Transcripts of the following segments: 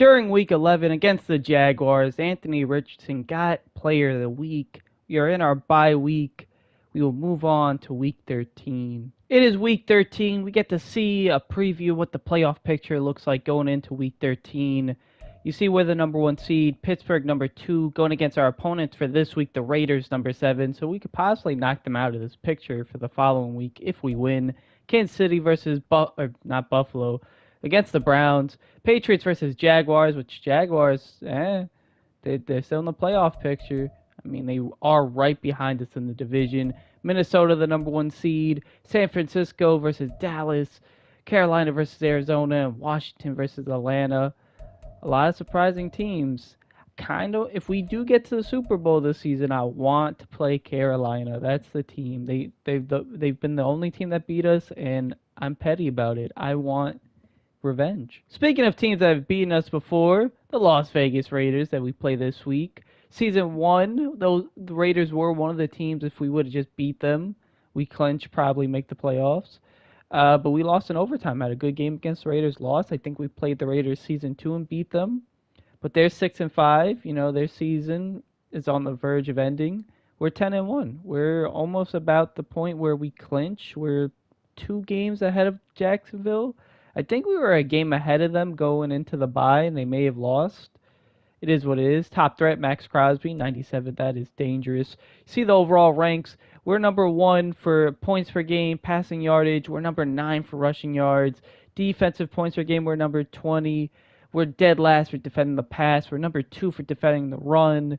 During week 11 against the Jaguars, Anthony Richardson got player of the week. We are in our bye week. We will move on to week 13. It is week 13. We get to see a preview what the playoff picture looks like going into week 13. You see we're the number one seed, Pittsburgh number two, going against our opponents for this week, the Raiders number seven. So we could possibly knock them out of this picture for the following week if we win. Kansas City versus Bu- or not Buffalo against the Browns. Patriots versus Jaguars, which Jaguars, eh, they, they're still in the playoff picture. I mean, they are right behind us in the division. Minnesota, the number one seed. San Francisco versus Dallas. Carolina versus Arizona. And Washington versus Atlanta. A lot of surprising teams. Kind of, if we do get to the Super Bowl this season, I want to play Carolina. That's the team. They they've the, they've been the only team that beat us, and I'm petty about it. I want revenge. Speaking of teams that have beaten us before, the Las Vegas Raiders that we play this week season one, those the Raiders were one of the teams. If we would have just beat them, we clinch probably make the playoffs. Uh, but we lost in overtime. Had a good game against the Raiders. Lost. I think we played the Raiders season two and beat them. But they're six and five. You know their season is on the verge of ending. We're ten and one. We're almost about the point where we clinch. We're two games ahead of Jacksonville. I think we were a game ahead of them going into the bye, and they may have lost it is what it is. Top threat, Maxx Crosby, 97. That is dangerous. See the overall ranks. We're number one for points per game, passing yardage. We're number nine for rushing yards. Defensive points per game, we're number 20. We're dead last for defending the pass. We're number two for defending the run.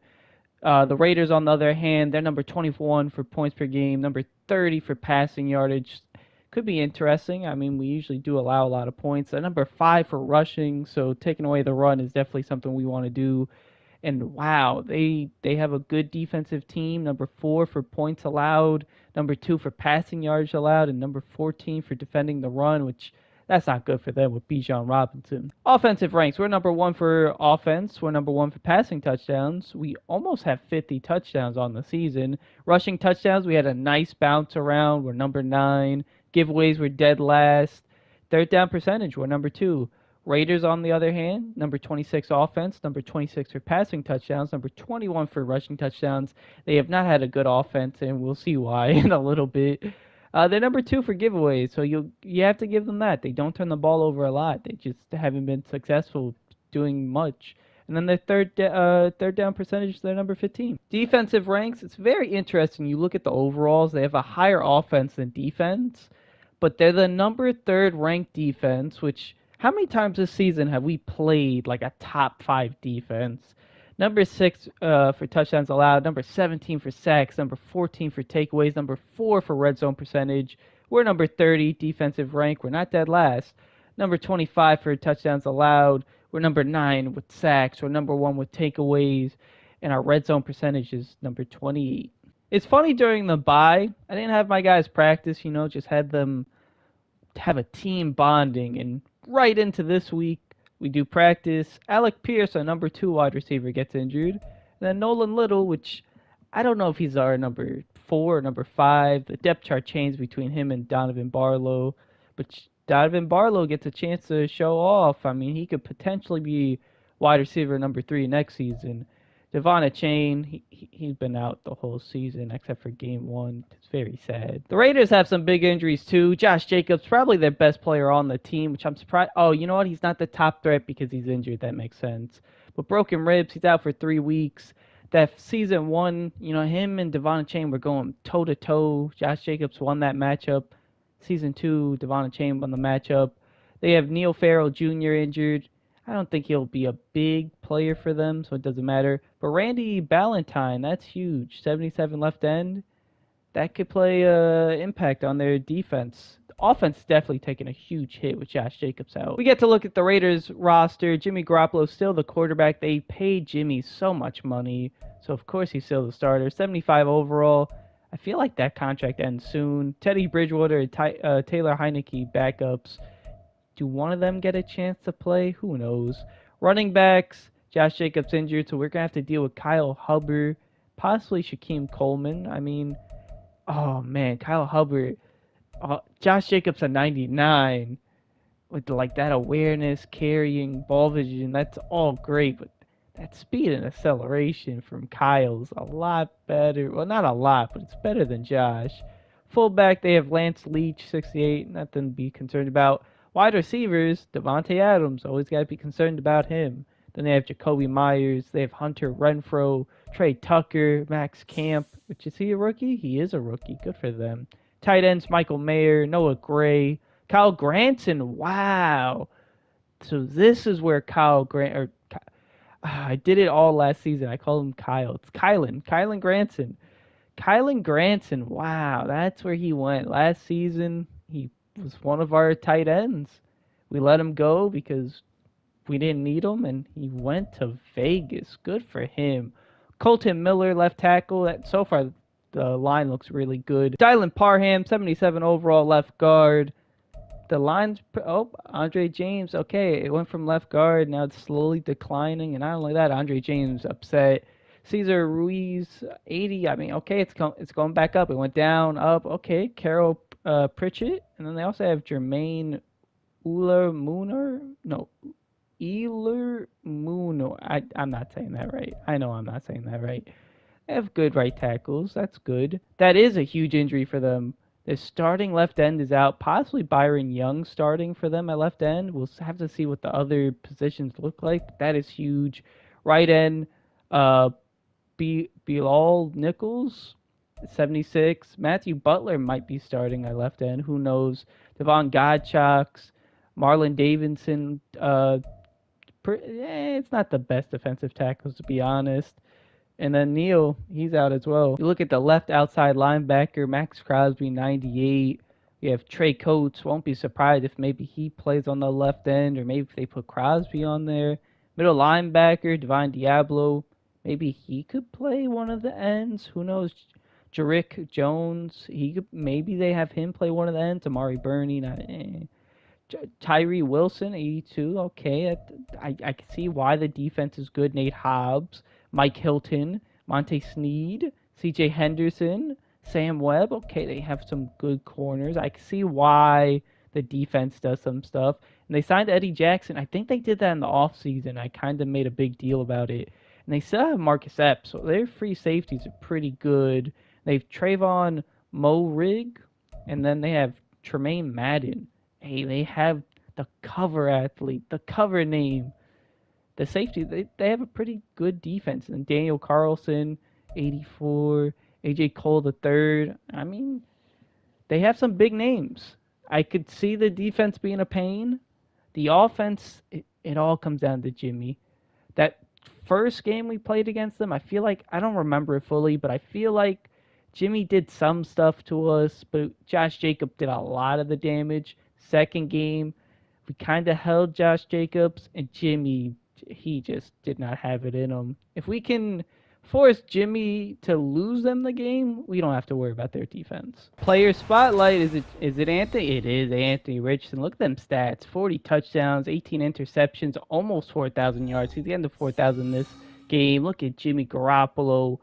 Uh, the Raiders, on the other hand, they're number 21 for points per game, number 30 for passing yardage, could be interesting. I mean, we usually do allow a lot of points. At number five for rushing, so taking away the run is definitely something we want to do. And wow, they they have a good defensive team. Number four for points allowed, number two for passing yards allowed, and number 14 for defending the run, which that's not good for them with Bijan Robinson. Offensive ranks, we're number one for offense. We're number one for passing touchdowns. We almost have 50 touchdowns on the season. Rushing touchdowns, we had a nice bounce around. We're number nine. Giveaways were dead last. Third down percentage were number two. Raiders, on the other hand, number 26 offense, number 26 for passing touchdowns, number 21 for rushing touchdowns. They have not had a good offense, and we'll see why in a little bit. Uh, they're number two for giveaways, so you you have to give them that. They don't turn the ball over a lot. They just haven't been successful doing much. And then their third uh, third down percentage, they're number 15. Defensive ranks, it's very interesting. You look at the overalls; they have a higher offense than defense but they're the number third ranked defense, which how many times this season have we played like a top five defense? Number six uh, for touchdowns allowed, number 17 for sacks, number 14 for takeaways, number four for red zone percentage. We're number 30 defensive rank. We're not dead last. Number 25 for touchdowns allowed. We're number nine with sacks. We're number one with takeaways, and our red zone percentage is number 28 it's funny during the bye. I didn't have my guys practice, you know, just had them have a team bonding. And right into this week, we do practice. Alec Pierce, our number two wide receiver, gets injured. And then Nolan Little, which I don't know if he's our number four or number five. The depth chart changed between him and Donovan Barlow. But Donovan Barlow gets a chance to show off. I mean, he could potentially be wide receiver number three next season. De'Von Achane, he, he, has been out the whole season except for game one. It's very sad. The Raiders have some big injuries too. Josh Jacobs, probably their best player on the team, which I'm surprised. Oh, you know what? He's not the top threat because he's injured. That makes sense. But broken ribs, he's out for three weeks. That season one, you know, him and De'Von Achane were going toe to toe. Josh Jacobs won that matchup. Season two, De'Von Achane won the matchup. They have Neil Farrell Jr. injured. I don't think he'll be a big player for them, so it doesn't matter. But Randy Ballentine, that's huge. 77 left end. That could play uh, impact on their defense. Offense definitely taking a huge hit with Josh Jacobs out. We get to look at the Raiders roster. Jimmy Garoppolo still the quarterback. They paid Jimmy so much money, so of course he's still the starter. 75 overall. I feel like that contract ends soon. Teddy Bridgewater and Ty, uh, Taylor Heinicke backups. Do one of them get a chance to play? Who knows? Running backs, Josh Jacobs injured, so we're gonna have to deal with Kyle Hubbard, possibly Shaquem Coleman. I mean, oh man, Kyle Hubbard, uh, Josh Jacobs at 99. with like that awareness, carrying, ball vision, that's all great, but that speed and acceleration from Kyle's a lot better. Well, not a lot, but it's better than Josh. Fullback, they have Lance Leach, 68, nothing to be concerned about. Wide receivers, Davante Adams, always got to be concerned about him. Then they have Jakobi Meyers, they have Hunter Renfrow, Tre Tucker, Max Camp, which is he a rookie? He is a rookie. Good for them. Tight ends, Michael Mayer, Noah Gray, Kyle Granson. Wow. So this is where Kyle Grant or ah, I did it all last season. I called him Kyle. It's Kylen. Kylen Granson. Kylen Granson. Wow, that's where he went last season. He was one of our tight ends. We let him go because we didn't need him, and he went to Vegas. Good for him. Kolton Miller, left tackle. That so far the line looks really good. Dylan Parham, 77 overall left guard the line's oh Andre James. Okay, it went from left guard now it's slowly declining, and not only that, Andre James upset. Cesar Ruiz 80. I mean, okay, it's going it's going back up. It went down, up. Okay, Carol uh, Pritchett, and then they also have Jermaine Uller Mooner. No, Mooner. I I'm not saying that right. I know I'm not saying that right. They have good right tackles. That's good. That is a huge injury for them. The starting left end is out. Possibly Byron Young starting for them at left end. We'll have to see what the other positions look like. That is huge. Right end, uh, B- Bilal Nichols, 76. Matthew Butler might be starting at left end. Who knows? Davon Godchaux, Marlon Davidson. Uh, it's not the best defensive tackles, to be honest. And then Neal, he's out as well. You look at the left outside linebacker, Maxx Crosby, 98. You have Trey Coates. Won't be surprised if maybe he plays on the left end, or maybe if they put Crosby on there. Middle linebacker, Divine Deablo. Maybe he could play one of the ends. Who knows? Jerick Jones. He could. Maybe they have him play one of the ends. Amari Burney. Not, eh. Tyree Wilson, 82. Okay, I, I can see why the defense is good. Nate Hobbs. Mike Hilton, Monte Snead, C.J. Henderson, Sam Webb. Okay, they have some good corners. I can see why the defense does some stuff. And they signed Eddie Jackson. I think they did that in the offseason. I kind of made a big deal about it. And they still have Marcus Epps, so their free safeties are pretty good. They have Tre'von Moehrig, and then they have Tremaine Madden. Hey, they have the cover athlete, the cover name the safety they, they have a pretty good defense. And Daniel Carlson, 84, AJ Cole the third. I mean, they have some big names. I could see the defense being a pain. The offense, it, it all comes down to Jimmy. That first game we played against them, I feel like I don't remember it fully, but I feel like Jimmy did some stuff to us, but Josh Jacob did a lot of the damage. Second game, we kind of held Josh Jacobs, and Jimmy he just did not have it in him. If we can force Jimmy to lose them the game, we don't have to worry about their defense. Player spotlight is it is it Anthony? It is Anthony Richardson. Look at them stats: 40 touchdowns, 18 interceptions, almost 4,000 yards. He's getting to 4,000 this game. Look at Jimmy Garoppolo.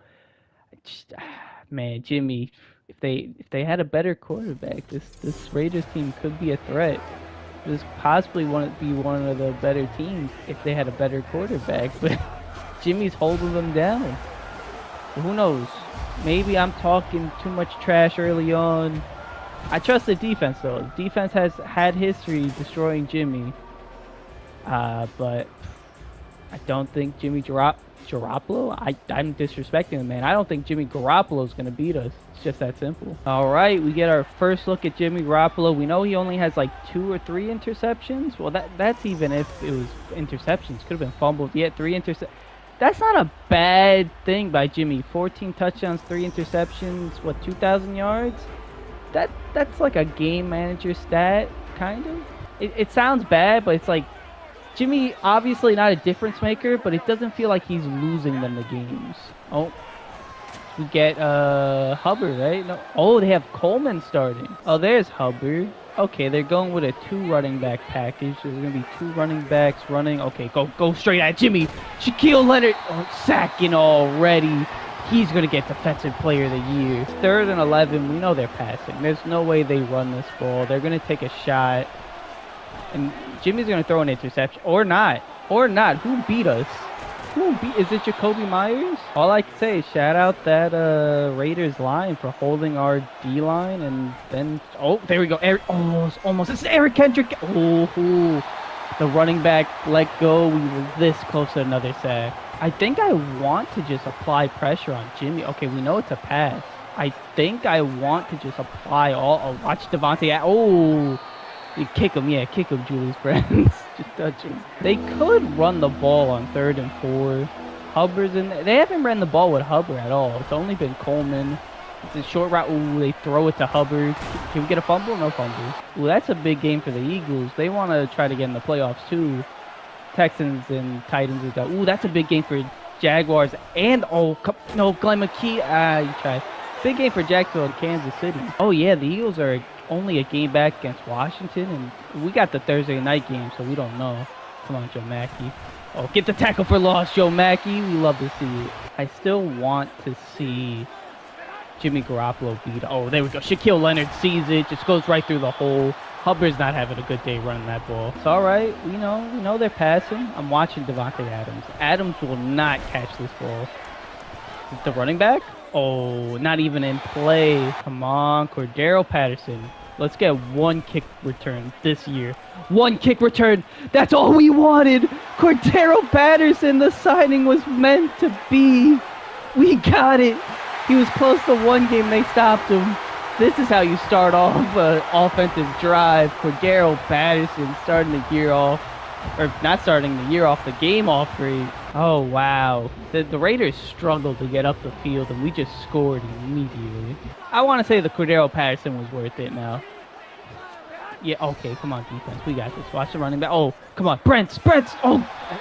Just, ah, man, Jimmy. If they if they had a better quarterback, this this Raiders team could be a threat this possibly wouldn't be one of the better teams if they had a better quarterback, but Jimmy's holding them down. who knows? Maybe I'm talking too much trash early on. I trust the defense though. The defense has had history destroying Jimmy. Uh, but I don't think Jimmy drop Garoppolo? I, I'm disrespecting him, man. I don't think Jimmy Garoppolo is going to beat us. It's just that simple. All right, we get our first look at Jimmy Garoppolo. We know he only has like two or three interceptions. Well, that that's even if it was interceptions. Could have been fumbled. Yet three interceptions. That's not a bad thing by Jimmy. 14 touchdowns, three interceptions. What, 2,000 yards? That that's like a game manager stat, kind of. It, it sounds bad, but it's like Jimmy, obviously not a difference maker, but it doesn't feel like he's losing them the games. Oh, we get uh Hubbard, right? No. Oh, they have Coleman starting. Oh, there's Hubbard. Okay, they're going with a two running back package. There's gonna be two running backs running. Okay, go go straight at Jimmy. Shaquille Leonard oh, sacking already. He's gonna get defensive player of the year. Third and eleven. We know they're passing. There's no way they run this ball. They're gonna take a shot. And Jimmy's gonna throw an interception or not, or not. Who beat us? Who beat? Is it Jakobi Meyers? All I can say is shout out that uh, Raiders line for holding our D line, and then oh, there we go. Eric, almost, almost. It's Eric Kendrick. Oh, the running back let go. We were this close to another sack. I think I want to just apply pressure on Jimmy. Okay, we know it's a pass. I think I want to just apply all. Oh, watch Davante. Oh, you kick him. Yeah, kick him, Julius friends. just touch him. They could run the ball on third and four. Hubbard's in. They haven't ran the ball with Hubbard at all. It's only been Coleman. It's a short route. Ooh, they throw it to Hubbard. Can we get a fumble? No fumble. Ooh, that's a big game for the Eagles. They want to try to get in the playoffs too. Texans and Titans is that. Ooh, that's a big game for Jaguars and oh no, Glenn McKee. Ah, you try. Big game for Jacksonville and Kansas City. Oh yeah, the Eagles are only a game back against Washington, and we got the Thursday night game, so we don't know. Come on, Joe Mackey. Oh, get the tackle for loss, Joe Mackey. We love to see it. I still want to see Jimmy Garoppolo beat. Oh, there we go. Shaquille Leonard sees it, just goes right through the hole. Hubbard's not having a good day running that ball. It's all right. We know, we know they're passing. I'm watching Davante Adams. Adams will not catch this ball. The running back? Oh, not even in play. Come on, Cordarrelle Patterson. Let's get one kick return this year. One kick return. That's all we wanted. Cordarrelle Patterson, the signing was meant to be. We got it. He was close to one game. They stopped him. This is how you start off an offensive drive. Cordarrelle Patterson starting the year off, or not starting the year off, the game off great. Oh, wow. The, the Raiders struggled to get up the field, and we just scored immediately. I want to say the Cordarrelle Patterson was worth it now. Yeah, okay, come on, defense. We got this. Watch the running back. Oh, come on. Brents, Brents. Oh,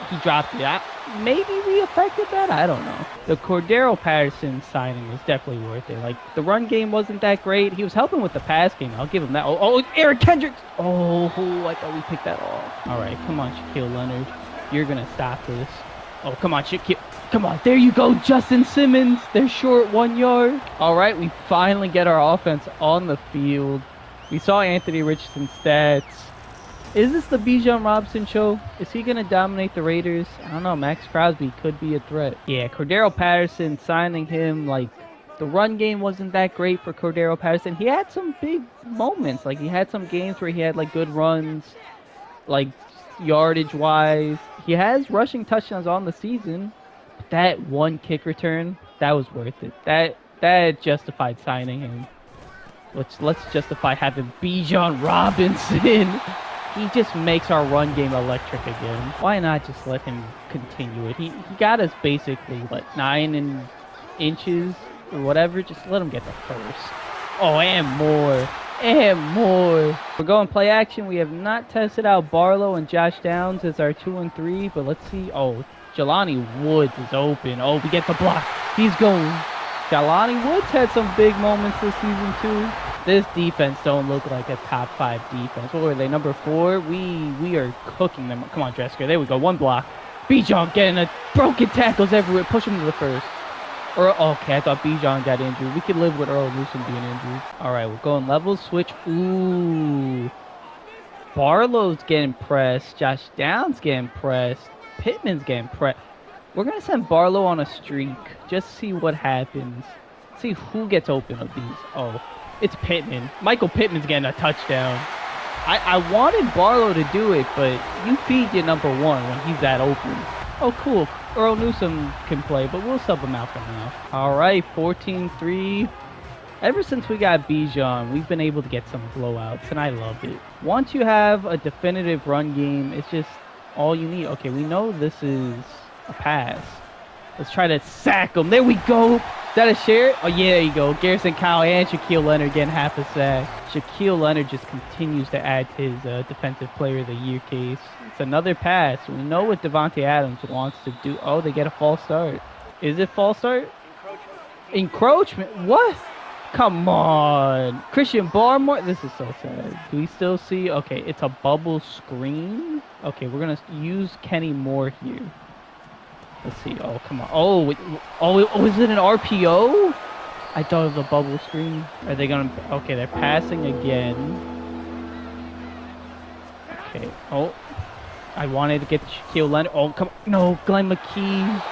he dropped it. I, maybe we affected that. I don't know. The Cordarrelle Patterson signing was definitely worth it. Like, the run game wasn't that great. He was helping with the pass game. I'll give him that. Oh, oh Eric Kendricks. Oh, I thought we picked that off. All right, come on, Shaquille Leonard. You're going to stop this. Oh, come on, Shaquille. Come on, there you go, Justin Simmons. They're short one yard. All right, we finally get our offense on the field. We saw Anthony Richardson's stats. Is this the Bijan Robinson show? Is he going to dominate the Raiders? I don't know. Maxx Crosby could be a threat. Yeah, Cordarrelle Patterson signing him, like, the run game wasn't that great for Cordarrelle Patterson. He had some big moments. Like, he had some games where he had, like, good runs, like, yardage-wise. He has rushing touchdowns on the season. But that one kick return, that was worth it. That, that justified signing him. Let's let's justify having Bijan Robinson. he just makes our run game electric again. Why not just let him continue it? He he got us basically what nine in inches or whatever. Just let him get the first. Oh, and more. And more. We're going play action. We have not tested out Barlow and Josh Downs as our two and three, but let's see. Oh, Jelani Woods is open. Oh, we get the block. He's going. Jelani Woods had some big moments this season too. This defense don't look like a top five defense. What were they? Number four? We we are cooking them. Come on, Dresker. There we go. One block. Bijan getting a broken tackles everywhere. Push him to the first. Or oh, okay, I thought Bijan got injured. We could live with Earl Newsome being injured. All right, we're going level switch. Ooh. Barlow's getting pressed. Josh Downs getting pressed. Pittman's getting pressed. We're going to send Barlow on a streak. Just see what happens. See who gets open of these. Oh, it's Pittman. Michael Pittman's getting a touchdown. I, I wanted Barlow to do it, but you feed your number one when he's that open. Oh, cool. Earl Newsome can play, but we'll sub him out for now. All right, 14-3. Ever since we got Bijan, we've been able to get some blowouts, and I love it. Once you have a definitive run game, it's just all you need. Okay, we know this is a pass. Let's try to sack him. There we go. Is that a share? Oh, yeah, there you go. Garrison Kyle and Shaquille Leonard getting half a sack. Shaquille Leonard just continues to add to his uh, defensive player of the year case. It's another pass. We know what Davante Adams wants to do. Oh, they get a false start. Is it false start? Encroachment. Encroachment? What? Come on. Christian Barmore. This is so sad. Do we still see? Okay, it's a bubble screen. Okay, we're going to use Kenny Moore here. Let's see. Oh, come on. Oh, oh, oh, is it an RPO? I thought it was a bubble screen. Are they gonna? Okay, they're passing again. Okay. Oh, I wanted to get Shaquille Leonard. Oh, come on. No, Glenn McKee.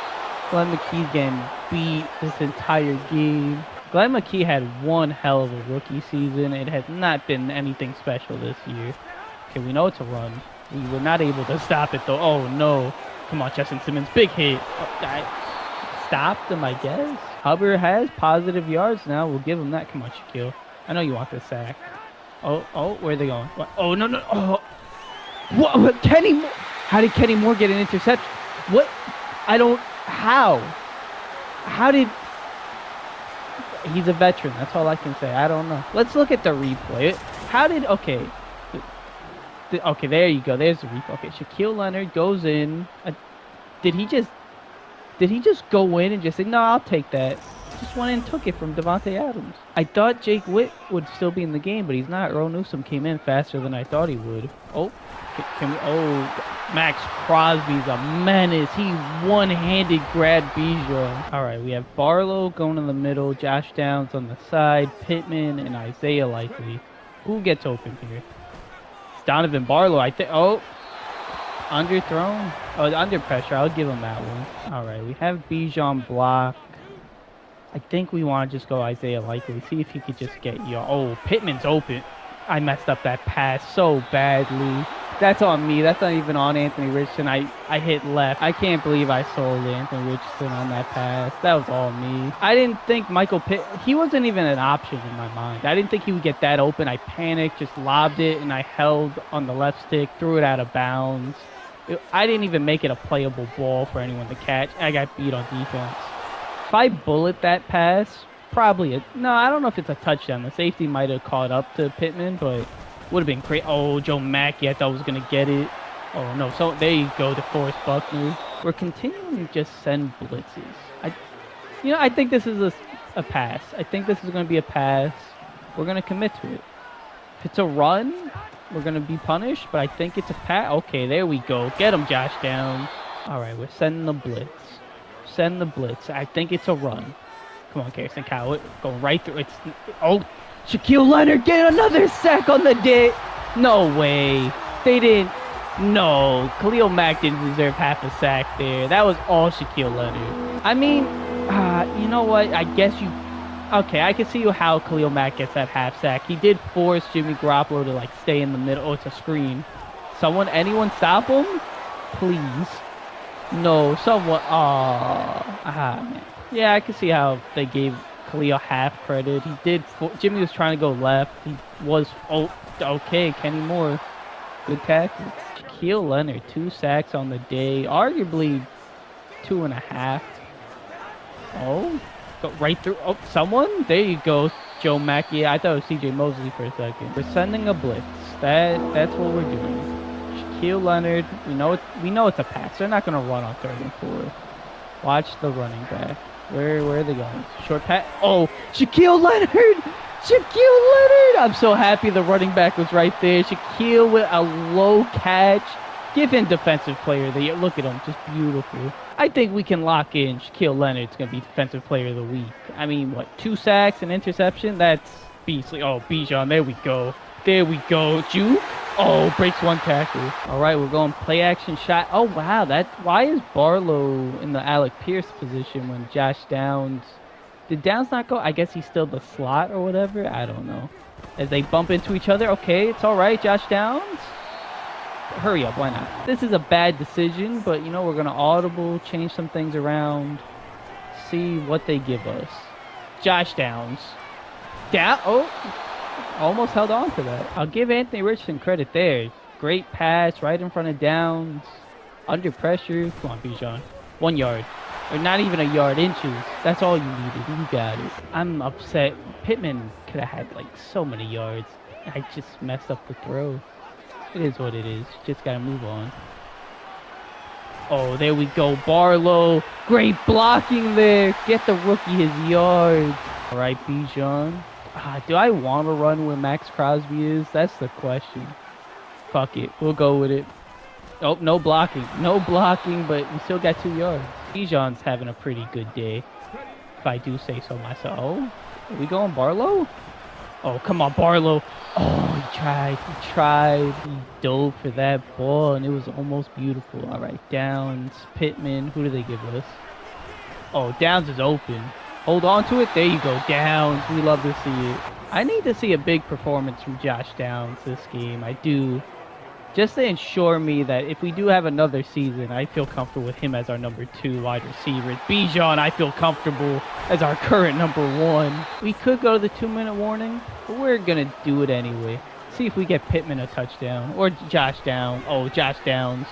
Glenn McKee's getting beat this entire game. Glenn McKee had one hell of a rookie season. It has not been anything special this year. Okay, we know it's a run. We were not able to stop it though. Oh no. Come on, Justin Simmons. Big hit. I stopped him, I guess. Hubbard has positive yards now. We'll give him that. Come on, Shaquille. I know you want the sack. Oh, oh, where are they going? What? Oh, no, no. Oh. What? Kenny Moore. How did Kenny Moore get an interception? What? I don't. How? How did. He's a veteran. That's all I can say. I don't know. Let's look at the replay. How did. Okay. Okay, there you go. There's the replay. Okay, Shaquille Leonard goes in. Uh, did he just. Did he just go in and just say, no, I'll take that? Just went and took it from Davante Adams. I thought Jake Witt would still be in the game, but he's not. Earl Newsome came in faster than I thought he would. Oh, can we? Oh, Maxx Crosby's a menace. He one-handed grabbed Bijan. All right, we have Barlow going in the middle, Josh Downs on the side, Pittman and Isaiah Likely. Who gets open here? Donovan Barlow, I think. Oh, underthrown. Oh, under pressure. I'll give him that one. All right, we have Bijan block. I think we want to just go Isaiah Likely. See if he could just get you. Oh, Pittman's open. I messed up that pass so badly. That's on me. That's not even on Anthony Richardson. I, I hit left. I can't believe I sold Anthony Richardson on that pass. That was all me. I didn't think Michael Pitt, he wasn't even an option in my mind. I didn't think he would get that open. I panicked, just lobbed it, and I held on the left stick, threw it out of bounds. It, I didn't even make it a playable ball for anyone to catch. I got beat on defense. If I bullet that pass, probably a, no, I don't know if it's a touchdown. The safety might have caught up to Pittman, but would have been great. Oh, Joe Mackey, I thought was going to get it. Oh, no. So there you go, DeForest Buckner. We're continuing to just send blitzes. I, you know, I think this is a, a pass. I think this is going to be a pass. We're going to commit to it. If it's a run, we're going to be punished, but I think it's a pass. Okay, there we go. Get him, Josh Down. All right, we're sending the blitz. Send the blitz. I think it's a run. Come on, Garrison Cowett. Go right through. It's oh, Shaquille Leonard get another sack on the day. No way. They didn't. No, Khalil Mack didn't deserve half a sack there. That was all Shaquille Leonard. I mean, uh, you know what? I guess you. Okay, I can see how Khalil Mack gets that half sack. He did force Jimmy Garoppolo to like stay in the middle. Oh, it's a screen. Someone, anyone, stop him, please. No, someone. Oh, ah, man. Yeah, I can see how they gave Khalil half credit. He did. Jimmy was trying to go left. He was. Oh, okay. Kenny Moore, good tackle. Shaquille Leonard, two sacks on the day. Arguably, two and a half. Oh, go right through. Oh, someone. There you go, Joe Mackey. I thought it was C.J. Mosley for a second. We're sending a blitz. That that's what we're doing. Shaquille Leonard. We know it, we know it's a pass. They're not gonna run on third and four. Watch the running back. Where where are they going? Short pass. Oh, Shaquille Leonard. Shaquille Leonard. I'm so happy the running back was right there. Shaquille with a low catch. Give him defensive player of the year. Look at him, just beautiful. I think we can lock in Shaquille Leonard's gonna be defensive player of the week. I mean, what? Two sacks, and interception. That's beastly. Oh, Bijan. There we go. There we go. Juke. Oh, breaks one tackle. All right, we're going play action shot. Oh, wow. That Why is Barlow in the Alec Pierce position when Josh Downs... Did Downs not go? I guess he's still the slot or whatever. I don't know. As they bump into each other. Okay, it's all right, Josh Downs. Hurry up, why not? This is a bad decision, but, you know, we're going to audible, change some things around, see what they give us. Josh Downs. Down. Oh, almost held on to that. I'll give Anthony Richardson credit there. Great pass right in front of Downs. Under pressure. Come on, Bijan. One yard. Or not even a yard, inches. That's all you needed. You got it. I'm upset. Pittman could have had like so many yards. I just messed up the throw. It is what it is. Just gotta move on. Oh, there we go. Barlow. Great blocking there. Get the rookie his yards. All right, Bijan. Uh, do I want to run where Maxx Crosby is? That's the question. Fuck it. We'll go with it. Oh, no blocking. No blocking, but we still got two yards. Bijan's having a pretty good day, if I do say so myself. Oh, are we going Barlow? Oh, come on, Barlow. Oh, he tried. He tried. He dove for that ball, and it was almost beautiful. All right, Downs, Pittman. Who do they give us? Oh, Downs is open. Hold on to it. There you go, Downs. We love to see it. I need to see a big performance from Josh Downs this game. I do just to ensure me that if we do have another season, I feel comfortable with him as our number two wide receiver. Bijan, I feel comfortable as our current number one. We could go to the two minute warning, but we're going to do it anyway. See if we get Pittman a touchdown or Josh Downs. Oh, Josh Downs.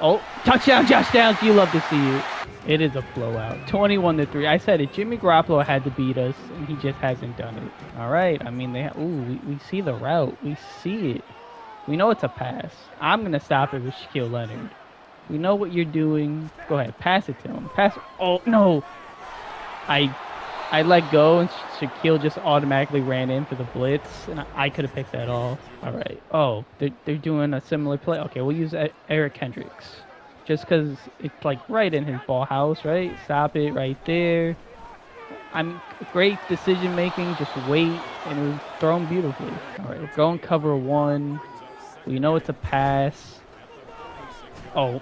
Oh, touchdown, Josh Downs. You love to see it. It is a blowout. 21 to 3. I said it. Jimmy Garoppolo had to beat us, and he just hasn't done it. All right. I mean, they. Ooh, we, we see the route. We see it. We know it's a pass. I'm going to stop it with Shaquille Leonard. We know what you're doing. Go ahead. Pass it to him. Pass. Oh, no. I I let go, and Shaquille just automatically ran in for the blitz, and I, I could have picked that off. All right. Oh, they're, they're doing a similar play. Okay, we'll use Eric Kendricks. Just because it's like right in his ball house, right? Stop it right there. I'm great decision making. Just wait, and it was thrown beautifully. All right, we're going cover one. We know it's a pass. Oh,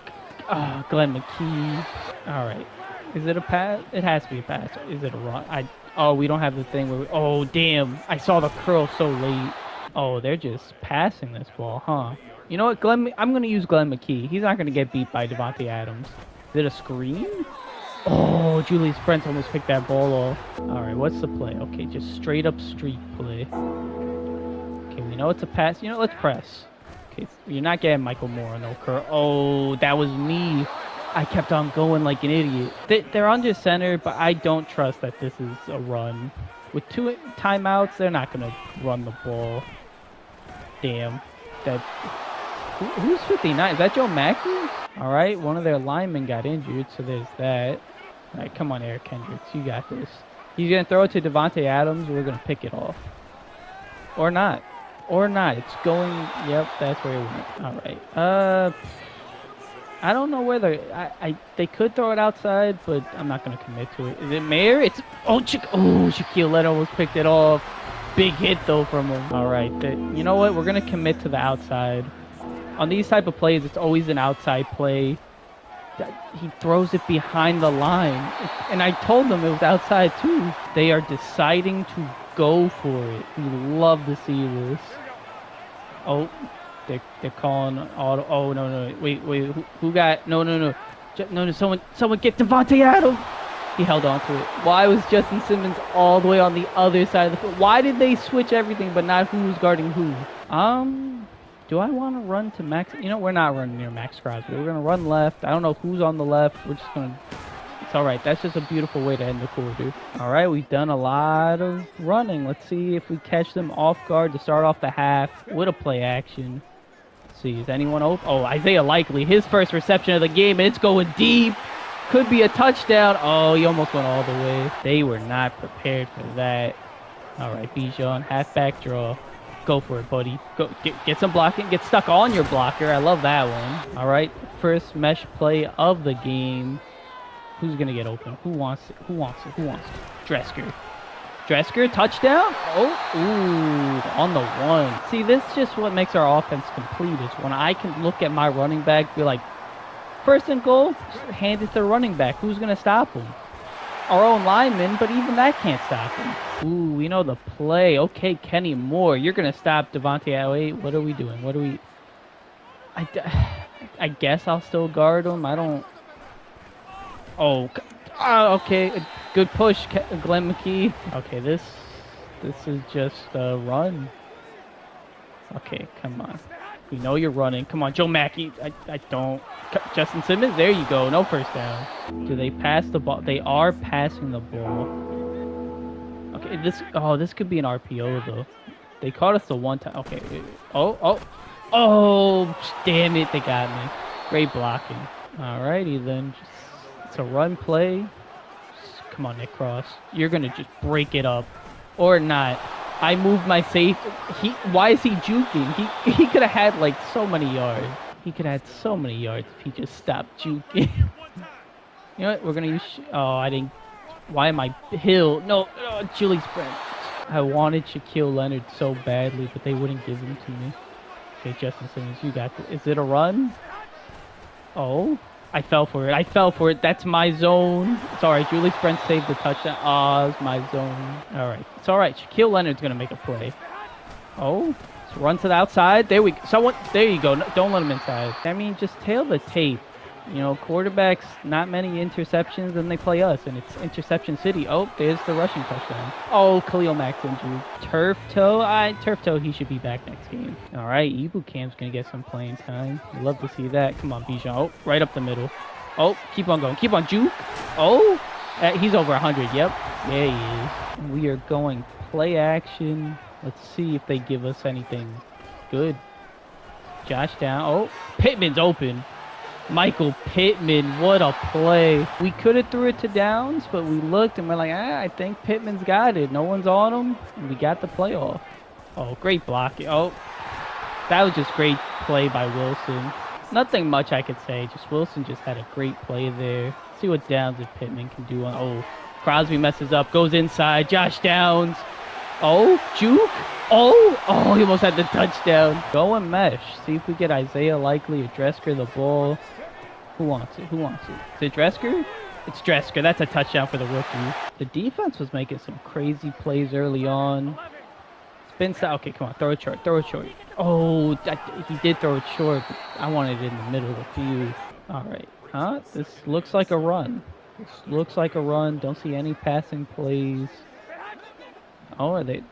oh Glenn McKee. All right. Is it a pass? It has to be a pass. Is it a run? I. Oh, we don't have the thing where. We, oh, damn! I saw the curl so late. Oh, they're just passing this ball, huh? You know what, Glenn? I'm gonna use Glenn McKee. He's not gonna get beat by Davante Adams. Is it a screen? Oh, Julius Brents almost picked that ball off. All right, what's the play? Okay, just straight up street play. Okay, we know it's a pass. You know, let's press. Okay, you're not getting Michael Moore no curl. Oh, that was me. I kept on going like an idiot. They, they're under center, but I don't trust that this is a run. With two timeouts, they're not going to run the ball. Damn. That. Who, who's 59? Is that Joe Mackey? All right, one of their linemen got injured, so there's that. All right, come on, Eric Kendricks. You got this. He's going to throw it to Davante Adams. We're going to pick it off. Or not. Or not. It's going. Yep, that's where it went. All right. Uh. I don't know whether I, I they could throw it outside, but I'm not gonna commit to it. Is it Mayer? It's oh, Chick, oh Shaquille Leonard almost picked it off. Big hit though from him. All right, the, you know what? We're gonna commit to the outside. On these type of plays, it's always an outside play. He throws it behind the line, and I told them it was outside too. They are deciding to go for it. We love to see this. Oh, they're, they're calling auto. Oh no no wait wait who, who got no no no no no someone someone get Davante Adams. He held on to it. Why was Justin Simmons all the way on the other side of the foot? Why did they switch everything but not who's guarding who? Um, do I want to run to Max? You know, we're not running near Maxx Crosby. We're gonna run left. I don't know who's on the left. We're just gonna. It's all right. That's just a beautiful way to end the quarter. All right, we've done a lot of running. Let's see if we catch them off guard to start off the half with a play action see. Is anyone open? Oh, Isaiah Likely. His first reception of the game, and it's going deep. Could be a touchdown. Oh, he almost went all the way. They were not prepared for that. All right, Bijan, halfback draw. Go for it, buddy. Go get, get some blocking. Get stuck on your blocker. I love that one. All right, first mesh play of the game. Who's gonna get open? Who wants it? Who wants it? Who wants it? Dresker. Dresker, touchdown? Oh, ooh, on the one. See, this is just what makes our offense complete is when I can look at my running back, be like, first and goal, hand it to the running back. Who's to stop him? Our own lineman, but even that can't stop him. Ooh, we know the play. Okay, Kenny Moore, you're going to stop Davante. Wait, what are we doing? What are we... I, I guess I'll still guard him. I don't... Oh, oh okay. Good push, Glenn McKee. Okay, this this is just a run. Okay, come on. We know you're running. Come on, Joe Mackey. I, I don't. Justin Simmons, there you go. No first down. Do they pass the ball? They are passing the ball. Okay, this. Oh, this could be an RPO, though. They caught us the one time. Okay. Oh, oh. Oh, damn it. They got me. Great blocking. Alrighty, then. Just, it's a run play. Come on, Nick Cross. You're to just break it up. Or not. I moved my safe. He, why is he juking? He, he could have had, like, so many yards. He could have had so many yards if he just stopped juking. you know what? We're to use... Oh, I didn't... Why am I... Hill. No, oh, Julius Brent. I wanted Shaquille Leonard so badly, but they wouldn't give him to me. Okay, Justin Simmons, you got this. Is it a run? Oh, I fell for it. I fell for it. That's my zone. Sorry. Julius Brent saved the touchdown. Ah, it's my zone. All right. It's all right. Shaquille Leonard's going to make a play. Oh, run to the outside. There we go. Someone, there you go. Don't let him inside. I mean, just tail the tape. You know, quarterbacks, not many interceptions, and they play us, and it's interception city. Oh, there's the rushing touchdown. Oh, Khalil Mack's injured. Turf toe? I turf toe, he should be back next game. All right, Ebukam's going to get some playing time. Love to see that. Come on, Bijan. Oh, right up the middle. Oh, keep on going. Keep on juke. Oh, uh, he's over 100. Yep. Yeah, he is. We are going play action. Let's see if they give us anything good. Josh down. Oh, Pittman's open. Michael Pittman, what a play. We could have threw it to Downs, but we looked and we're like, ah, I think Pittman's got it. No one's on him. And we got the playoff. Oh, great blocking. Oh, that was just great play by Wilson. Nothing much I could say. Just Wilson just had a great play there. See what Downs and Pittman can do. On, oh, Crosby messes up, goes inside. Josh Downs. Oh, juke. Oh, oh, he almost had the touchdown. Go and mesh. See if we get Isaiah Likely or Dresker the ball. Who wants it? Who wants it? Is it Dresker? It's Dresker. That's a touchdown for the rookie. The defense was making some crazy plays early on. Spin style. Okay, come on. Throw it short. Throw it short. Oh, that, he did throw it short, I wanted it in the middle of the field. All right. Huh? This looks like a run. This looks like a run. Don't see any passing plays. Oh, are they...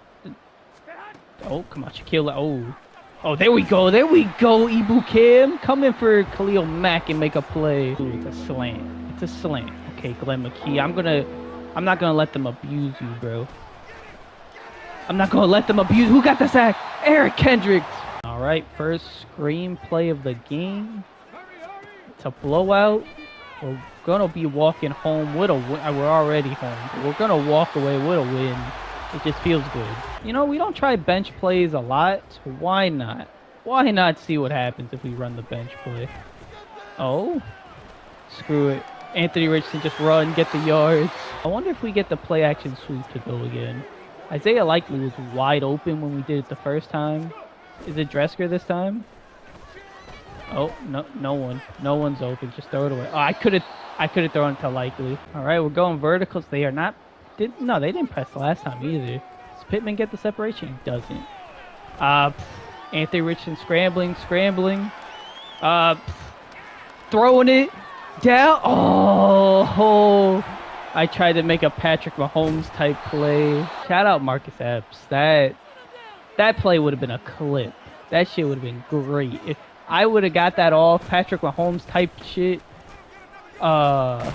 Oh, come on, Shaquille. Oh. Oh, there we go. There we go, Ebukam. Come in for Khalil Mack and make a play. Ooh, it's a slant. It's a slant. Okay, Glenn McKee. I'm gonna... I'm not gonna let them abuse you, bro. I'm not gonna let them abuse... Who got the sack? Eric Kendricks. All right, first screenplay of the game. It's a blowout. We're gonna be walking home with a win. We're already home. We're gonna walk away with a win. It just feels good. You know, we don't try bench plays a lot, why not? Why not see what happens if we run the bench play? Oh, screw it. Anthony Richardson just run, get the yards. I wonder if we get the play action sweep to go again. Isaiah Likely was wide open when we did it the first time. Is it Dresker this time? Oh, no, no one. No one's open. Just throw it away. Oh, I could have, I could have thrown it to Likely. All right, we're going verticals. They are not did no, they didn't press last time either. Does Pittman get the separation? Doesn't. Uh, Anthony Richardson scrambling, scrambling. Uh, throwing it down. Oh, oh, I tried to make a Patrick Mahomes type play. Shout out Marcus Epps. That that play would have been a clip. That shit would have been great. If I would have got that off Patrick Mahomes type shit. Uh,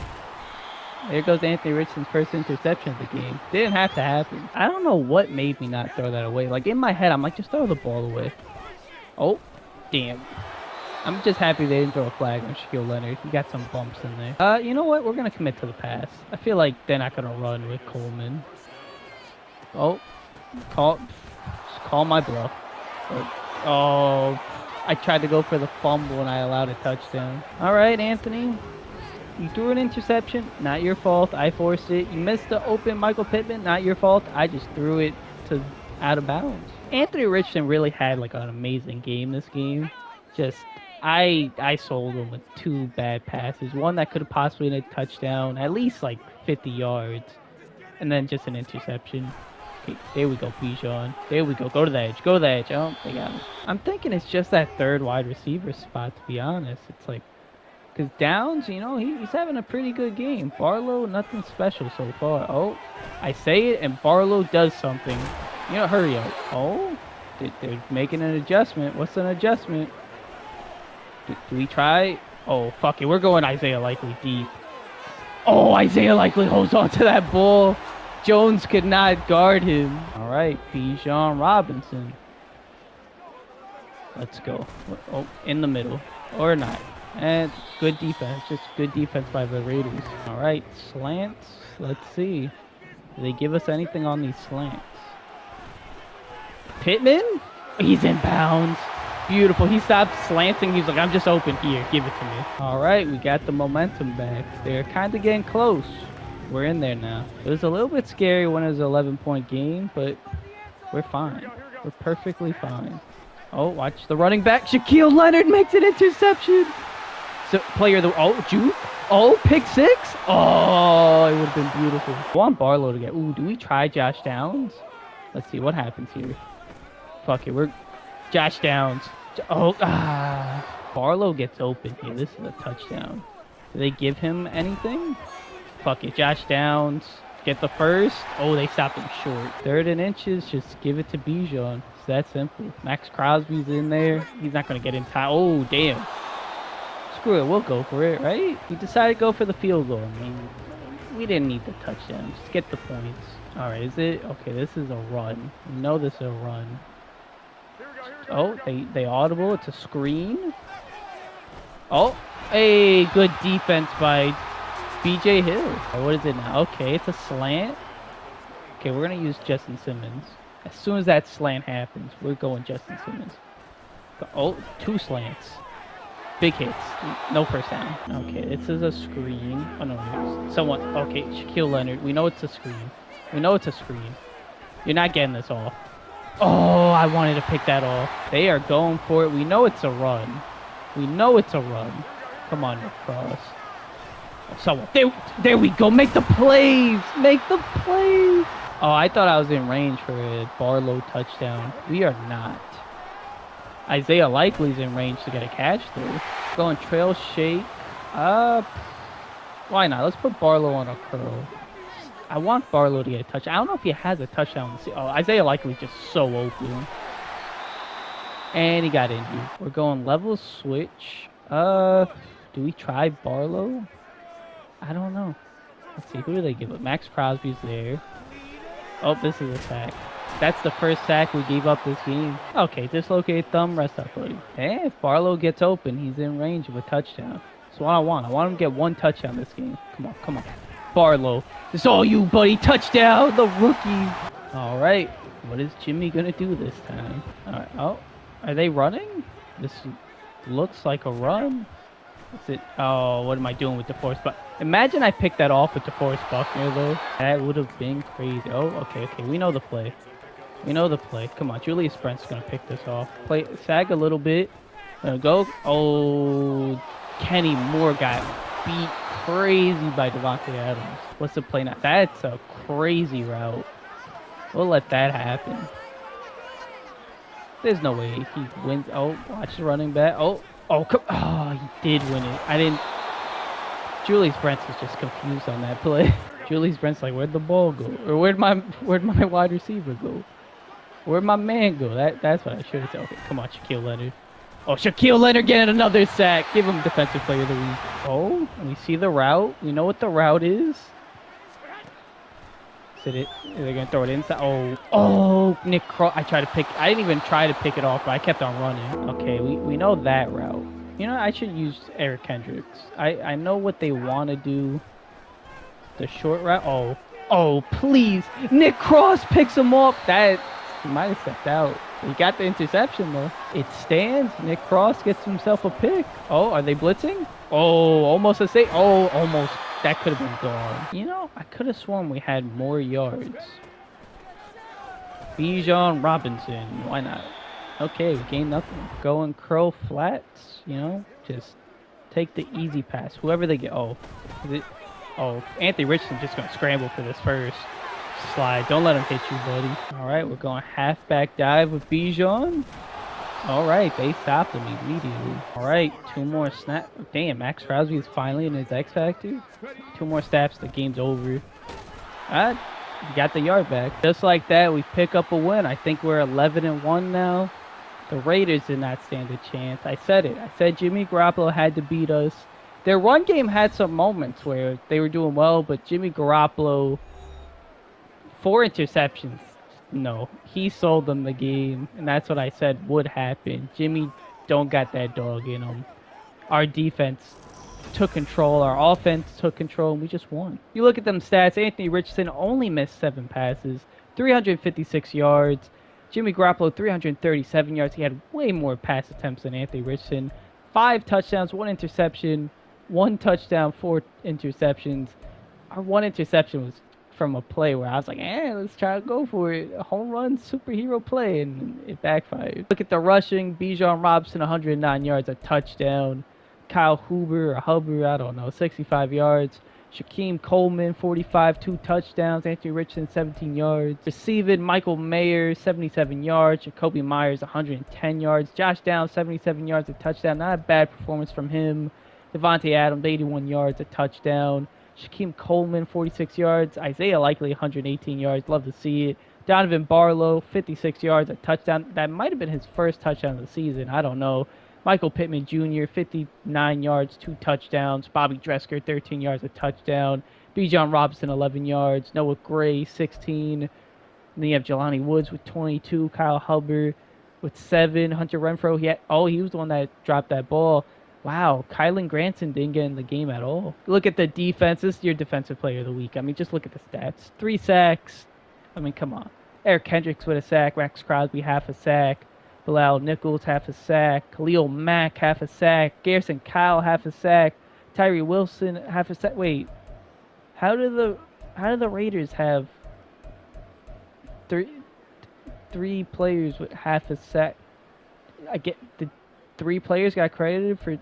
there goes Anthony Richardson's first interception of the game. Didn't have to happen. I don't know what made me not throw that away. Like, in my head, I'm like, just throw the ball away. Oh, damn. I'm just happy they didn't throw a flag on Shaquille Leonard. He got some bumps in there. Uh, you know what? We're going to commit to the pass. I feel like they're not going to run with Coleman. Oh, call, call my bluff. Oh, I tried to go for the fumble and I allowed a touchdown. All right, Anthony. You threw an interception, not your fault. I forced it. You missed the open Michael Pittman, not your fault. I just threw it to out of bounds. Anthony Richardson really had like an amazing game this game. Just I I sold him with two bad passes. One that could have possibly been a touchdown, at least like 50 yards, and then just an interception. Okay, there we go, Bijan. There we go. Go to the edge. Go to the edge. Oh, they got him. I'm thinking it's just that third wide receiver spot. To be honest, it's like because Downs, you know, he, he's having a pretty good game. Barlow, nothing special so far. Oh, I say it, and Barlow does something. You know, hurry up. Oh, they're making an adjustment. What's an adjustment? Do, do we try? Oh, fuck it. We're going Isaiah Likely deep. Oh, Isaiah Likely holds on to that ball. Jones could not guard him. All right, Bijan Robinson. Let's go. Oh, in the middle. Or not. And good defense, just good defense by the Raiders. All right, slants. Let's see. Do they give us anything on these slants? Pittman? He's in bounds. Beautiful. He stopped slanting. He's like, I'm just open here. Give it to me. All right, we got the momentum back. They're kind of getting close. We're in there now. It was a little bit scary when it was an 11 point game, but we're fine. We're perfectly fine. Oh, watch the running back. Shaquille Leonard makes an interception. So player the oh juke. Oh, pick six. Oh, it would have been beautiful. I want Barlow to get. Ooh, do we try Josh Downs? Let's see what happens here. Fuck it, we're Josh Downs. Oh, ah. Barlow gets open here. This is a touchdown. Do they give him anything? Fuck it, Josh Downs. Get the first. Oh, they stopped him short. Third and inches, just give it to Bijan. It's that simple. Maxx Crosby's in there. He's not going to get in time. Oh, damn. Screw it, we'll go for it, right? We decided to go for the field goal. I mean, we didn't need the touchdown. Just get the points. All right, is it? Okay, this is a run. We know this is a run. Oh, they, they audible. It's a screen. Oh, a good defense by BJ Hill. What is it now? Okay, it's a slant. Okay, we're going to use Justin Simmons. As soon as that slant happens, we're going Justin Simmons. Oh, two slants. Big hits. No first down. Okay, this is a screen. Oh, no. Someone. Okay, Shaquille Leonard. We know it's a screen. We know it's a screen. You're not getting this off. Oh, I wanted to pick that off. They are going for it. We know it's a run. We know it's a run. Come on, Cross. So there, there we go. Make the plays. Make the plays. Oh, I thought I was in range for a Barlow touchdown. We are not. Isaiah Likely's in range to get a catch through. Going trail shake. Uh, why not? Let's put Barlow on a curl. I want Barlow to get a touch. I don't know if he has a touchdown. Oh, Isaiah Likely's just so open. And he got injured. We're going level switch. Uh, do we try Barlow? I don't know. Let's see, who do they give it? Maxx Crosby's there. Oh, this is a sack. That's the first sack we gave up this game. Okay, dislocate thumb, rest up, buddy. Hey, if Barlow gets open, he's in range of a touchdown. That's what I want. I want him to get one touchdown this game. Come on, come on. Barlow. It's all you, buddy. Touchdown, the rookie. All right. What is Jimmy going to do this time? All right. Oh, are they running? This looks like a run. Is it? Oh, what am I doing with the DeForest? But imagine I picked that off with DeForest Buckner, though. That would have been crazy. Oh, okay, okay. We know the play. We know the play. Come on, Julius Brents gonna pick this off. Play sag a little bit. Gonna go. Oh, Kenny Moore got beat crazy by Davante Adams. What's the play now? That's a crazy route. We'll let that happen. There's no way he wins. Oh, watch the running back. Oh, Oh, come, oh, he did win it. I didn't. Julius Brents just confused on that play. Julius Brents like, where'd the ball go? Or where'd my where'd my wide receiver go? Where'd my man go? That that's what I should have said. Okay, come on, Shaquille Leonard. Oh, Shaquille Leonard getting another sack. Give him defensive player of the week. Oh, we see the route. We know what the route is. Is it? They're gonna throw it inside. Oh, oh, Nick Cross. I tried to pick. I didn't even try to pick it off, but I kept on running. Okay, we we know that route. You know, I should use Eric Kendricks. I I know what they want to do. The short route. Oh, oh, please, Nick Cross picks him up. That he might have stepped out. He got the interception though. It stands. Nick Cross gets himself a pick. Oh, are they blitzing? Oh, almost a save. Oh, almost that could have been gone. You know, I could have sworn we had more yards. Bijan Robinson, why not? Okay, we gained nothing. Going curl flats, you know, just take the easy pass. Whoever they get. Oh, oh, Anthony Richardson just gonna scramble for this first slide. Don't let him hit you, buddy. All right, we're going halfback dive with Bijan. All right, they stopped him immediately. All right, two more snap. Damn, Maxx Crosby is finally in his X Factor. Two more snaps, the game's over. Ah, got the yard back. Just like that, we pick up a win. I think we're 11 and 1 now. The Raiders did not stand a chance. I said it. I said Jimmy Garoppolo had to beat us. Their run game had some moments where they were doing well, but Jimmy Garoppolo, four interceptions, no, he sold them the game, and that's what I said would happen. Jimmy don't got that dog in him. Our defense took control, our offense took control, and we just won. You look at them stats, Anthony Richardson only missed seven passes, 356 yards. Jimmy Garoppolo, 337 yards. He had way more pass attempts than Anthony Richardson. Five touchdowns, one interception, one touchdown, four interceptions. our one interception was from a play where I was like, eh, let's try to go for it. A home run superhero play, and it backfired. Look at the rushing. Bijan Robinson, 109 yards, a touchdown. Kyle Huber or Huber, I don't know, 65 yards. Shaquem Coleman, 45, two touchdowns. Anthony Richardson, 17 yards. Receiving, Michael Mayer, 77 yards. Jakobi Meyers, 110 yards. Josh Downs, 77 yards, a touchdown. Not a bad performance from him. Davante Adams, 81 yards, a touchdown. Shaquem Coleman, 46 yards. Isaiah Likely, 118 yards. Love to see it. Donovan Barlow, 56 yards, a touchdown. That might have been his first touchdown of the season. I don't know. Michael Pittman Jr., 59 yards, two touchdowns. Bobby Dresker, 13 yards, a touchdown. Bijan Robinson, 11 yards. Noah Gray, 16. And then you have Jelani Woods with 22. Kyle Hubbard with 7. Hunter Renfrow, he had, oh, he was the one that dropped that ball. Wow, Kylen Granson didn't get in the game at all. Look at the defense. This is your defensive player of the week. I mean, just look at the stats. Three sacks. I mean, come on. Eric Kendricks with a sack. Maxx Crosby, half a sack. Bilal Nichols, half a sack. Khalil Mack, half a sack. Garrison Kyle, half a sack. Tyree Wilson, half a sack. Wait, how do the how do the Raiders have three three players with half a sack? I get the three players got credited for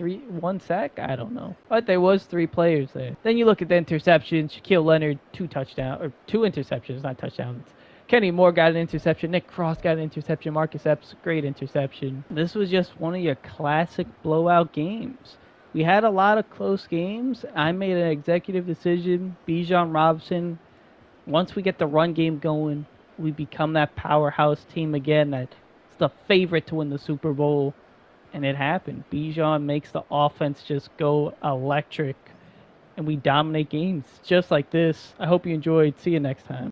three one sack? I don't know. But there was three players there. Then you look at the interceptions. Shaquille Leonard, two touchdowns or two interceptions, not touchdowns. Kenny Moore got an interception. Nick Cross got an interception. Marcus Epps, great interception. This was just one of your classic blowout games. We had a lot of close games. I made an executive decision. Bijan Robinson, once we get the run game going, we become that powerhouse team again that's the favorite to win the Super Bowl and it happened. Bijan makes the offense just go electric, and we dominate games just like this. I hope you enjoyed. See you next time.